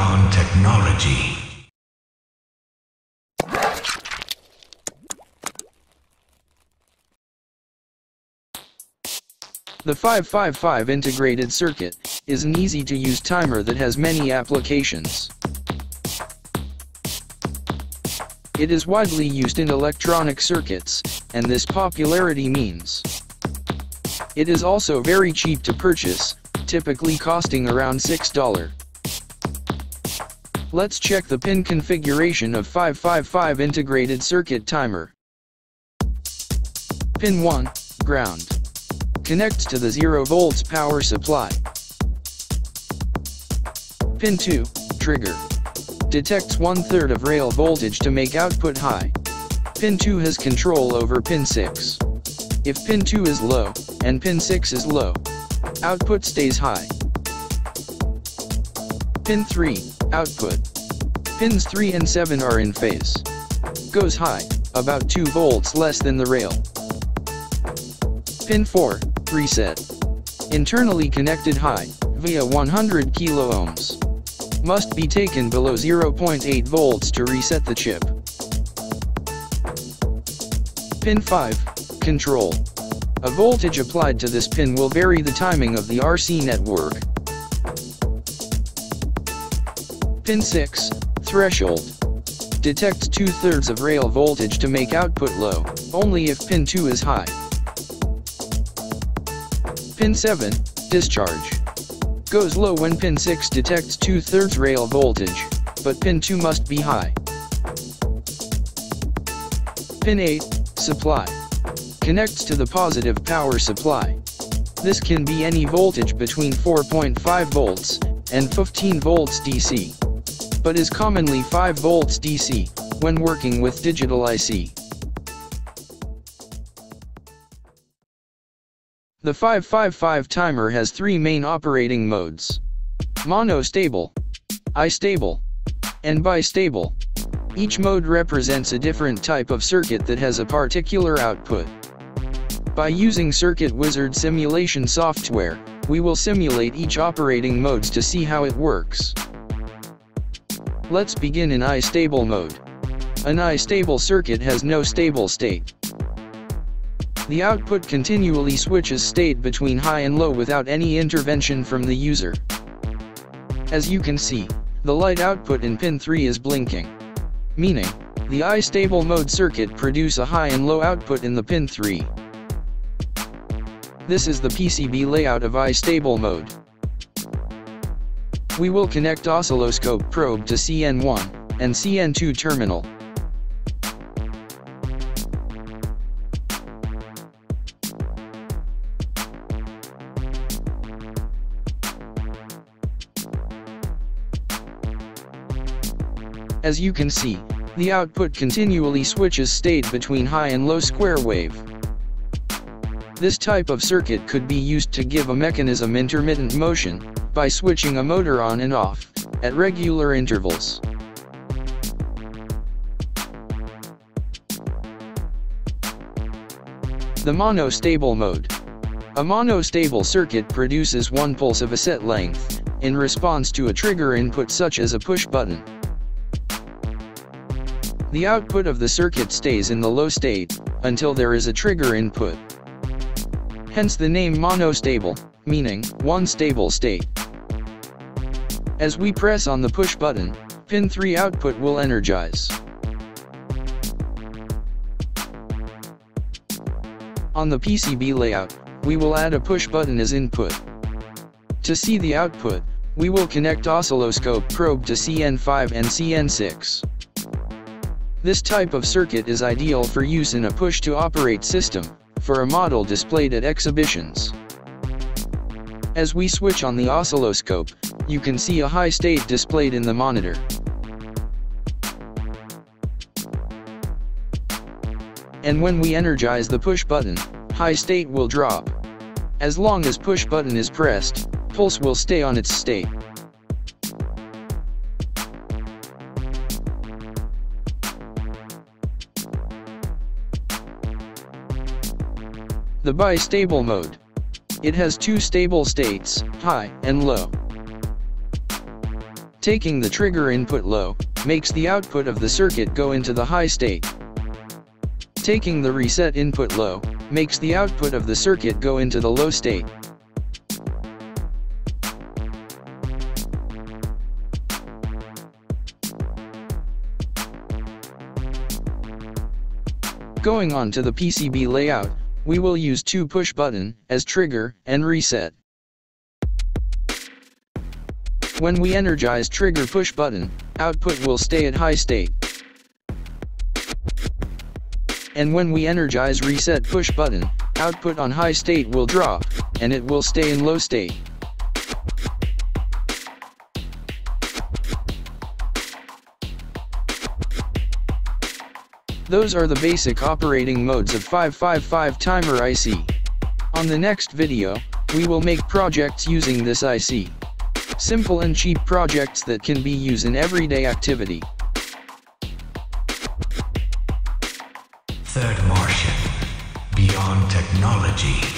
Ion Technology. The 555 integrated circuit is an easy-to-use timer that has many applications. It is widely used in electronic circuits, and this popularity means it is also very cheap to purchase, typically costing around $6. Let's check the pin configuration of 555 integrated circuit timer. Pin 1, ground. Connects to the 0 volts power supply. Pin 2, trigger. Detects one third of rail voltage to make output high. Pin 2 has control over pin 6. If pin 2 is low, and pin 6 is low, output stays high. Pin 3, output. Pins 3 and 7 are in phase. Goes high, about 2 volts less than the rail. Pin 4, reset. Internally connected high, via 100 kilo ohms. Must be taken below 0.8 volts to reset the chip. Pin 5, control. A voltage applied to this pin will vary the timing of the RC network. Pin 6, threshold. Detects two-thirds of rail voltage to make output low, only if pin 2 is high. Pin 7, discharge. Goes low when pin 6 detects two-thirds rail voltage, but pin 2 must be high. Pin 8, supply. Connects to the positive power supply. This can be any voltage between 4.5 volts and 15 volts DC. But is commonly 5 volts DC, when working with digital IC. The 555 timer has three main operating modes. Mono-stable, A-stable, and bi-stable. Each mode represents a different type of circuit that has a particular output. By using Circuit Wizard simulation software, we will simulate each operating modes to see how it works. Let's begin in A-stable mode. An A-stable circuit has no stable state. The output continually switches state between high and low without any intervention from the user. As you can see, the light output in pin 3 is blinking. Meaning, the A-stable mode circuit produce a high and low output in the pin 3. This is the PCB layout of A-stable mode. We will connect oscilloscope probe to CN1 and CN2 terminal. As you can see, the output continually switches state between high and low square wave. This type of circuit could be used to give a mechanism intermittent motion, by switching a motor on and off, at regular intervals. The mono-stable mode. A mono-stable circuit produces one pulse of a set length, in response to a trigger input such as a push button. The output of the circuit stays in the low state, until there is a trigger input. Hence the name monostable, meaning, one stable state. As we press on the push button, pin 3 output will energize. On the PCB layout, we will add a push button as input. To see the output, we will connect oscilloscope probe to CN5 and CN6. This type of circuit is ideal for use in a push-to-operate system, for a model displayed at exhibitions. As we switch on the oscilloscope, you can see a high state displayed in the monitor. And when we energize the push button, high state will drop. As long as push button is pressed, pulse will stay on its state. The bi-stable mode. It has two stable states, high and low. Taking the trigger input low, makes the output of the circuit go into the high state. Taking the reset input low, makes the output of the circuit go into the low state. Going on to the PCB layout, we will use two push button as trigger and reset. When we energize trigger push button, output will stay at high state. And when we energize reset push button, output on high state will drop, and it will stay in low state. Those are the basic operating modes of 555 timer IC. On the next video, we will make projects using this IC. Simple and cheap projects that can be used in everyday activity. The Machine. Beyond technology.